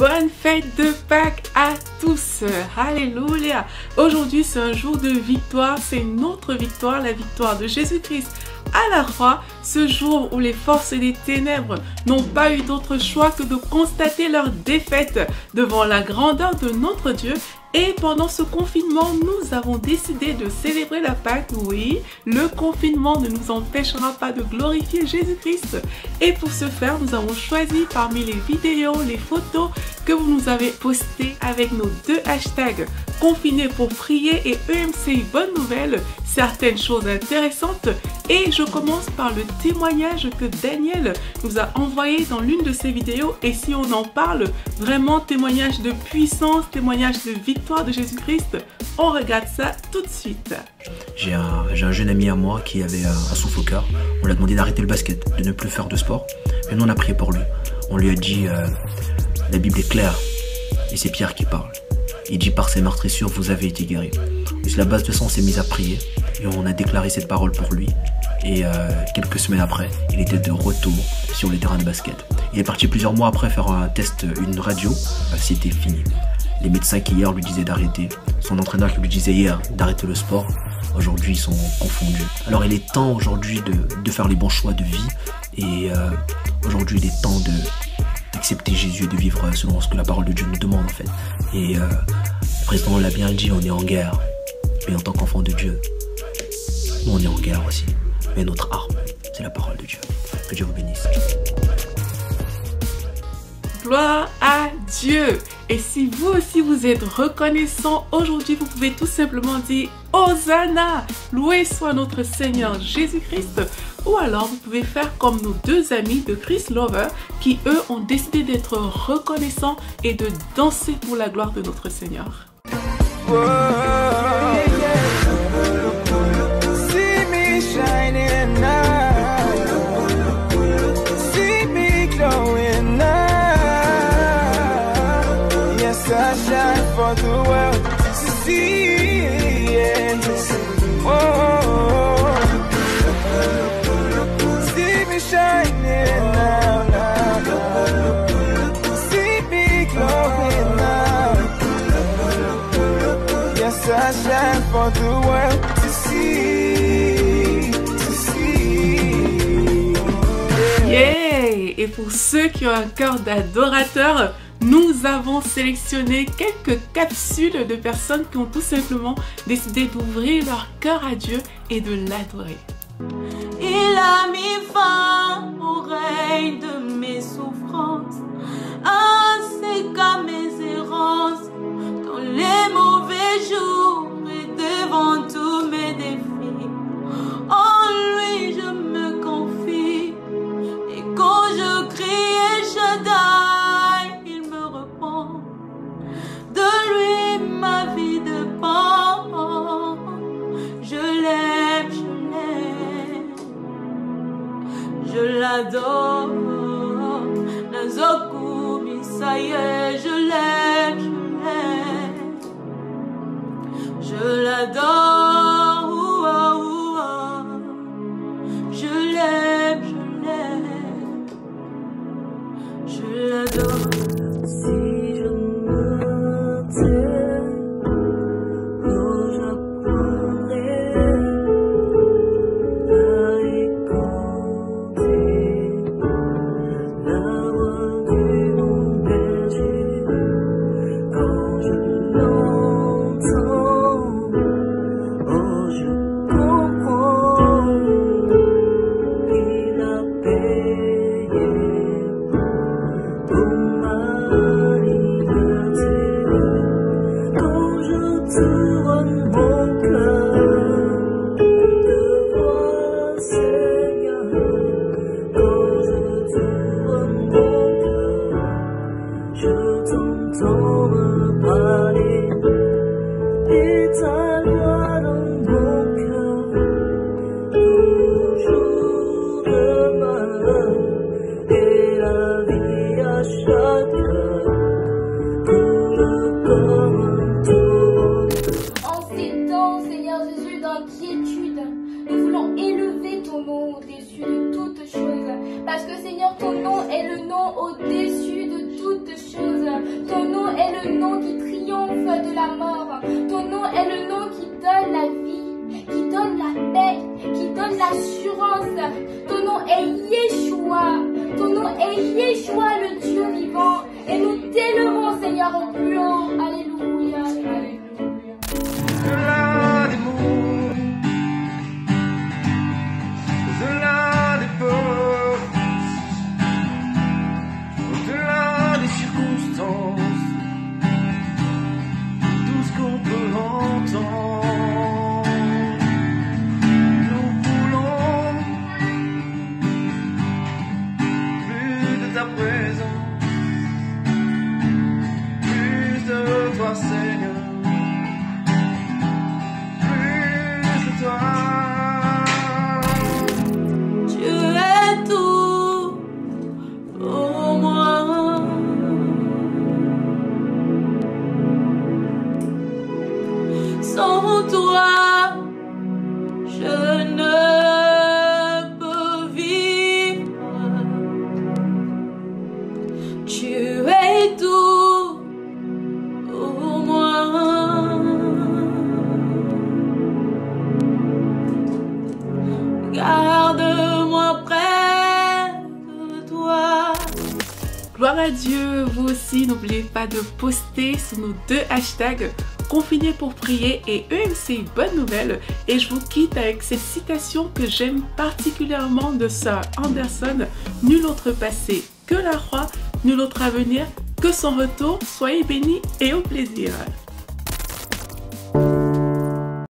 bonne fête de Pâques à tous. Alléluia. Aujourd'hui, c'est un jour de victoire. C'est notre victoire, la victoire de Jésus-Christ à la croix, ce jour où les forces des ténèbres n'ont pas eu d'autre choix que de constater leur défaite devant la grandeur de notre Dieu et pendant ce confinement, nous avons décidé de célébrer la Pâque. Oui, le confinement ne nous empêchera pas de glorifier Jésus-Christ. Et pour ce faire, nous avons choisi parmi les vidéos, les photos que vous nous avez postées avec nos deux hashtags confinés pour prier et EMC Bonne Nouvelle, certaines choses intéressantes. Et je commence par le témoignage que Daniel nous a envoyé dans l'une de ses vidéos. Et si on en parle, vraiment témoignage de puissance, témoignage de victoire de Jésus-Christ. On regarde ça tout de suite. J'ai un, un, jeune ami à moi qui avait un, souffle au cœur. On lui a demandé d'arrêter le basket, de ne plus faire de sport. Et nous, on a prié pour lui. On lui a dit euh, La Bible est claire et c'est Pierre qui parle. Il dit Par ses meurtrissures, vous avez été guéri. Et sur la base de ça, on s'est mis à prier et on a déclaré cette parole pour lui. Et euh, quelques semaines après, il était de retour sur les terrains de basket. Il est parti plusieurs mois après faire un test, une radio. Bah, C'était fini. Les médecins qui hier lui disaient d'arrêter, son entraîneur qui lui disait hier d'arrêter le sport, aujourd'hui ils sont confondus. Alors il est temps aujourd'hui de, faire les bons choix de vie et euh, aujourd'hui il est temps de d'accepter Jésus et de vivre selon ce que la parole de Dieu nous demande en fait. Et euh, le président l'a bien dit, on est en guerre, mais en tant qu'enfant de Dieu, nous on est en guerre aussi. Mais notre arme, c'est la parole de Dieu. Que Dieu vous bénisse. Gloire à Dieu. Et si vous aussi vous êtes reconnaissant aujourd'hui, vous pouvez tout simplement dire Hosanna, loué soit notre Seigneur Jésus-Christ. Ou alors vous pouvez faire comme nos deux amis de Chris Lover qui eux ont décidé d'être reconnaissants et de danser pour la gloire de notre Seigneur. Et pour ceux qui ont un cœur d'adorateur, nous avons sélectionné quelques capsules de personnes qui ont tout simplement décidé d'ouvrir leur cœur à Dieu et de l'adorer. Il a mis fin au règne de mes je l'adore. Nazoku, est, je l'aime, je l'aime. Je l'adore, know. Parce que, Seigneur, ton nom est le nom au-dessus de toutes choses. Ton nom est le nom qui triomphe de la mort. Ton nom est le nom qui donne la vie, qui donne la paix, qui donne l'assurance. Ton nom est Yeshua. Ton nom est Yeshua, le Dieu. Et nous t'élevons, Seigneur, au plus. De Gloire à vous aussi, n'oubliez pas de poster sur nos deux hashtags Confiné pour prier et EMC Bonne Nouvelle. Et je vous quitte avec cette citation que j'aime particulièrement de Sir Anderson Nul autre passé que la croix, nul autre avenir que son retour. Soyez bénis et au plaisir.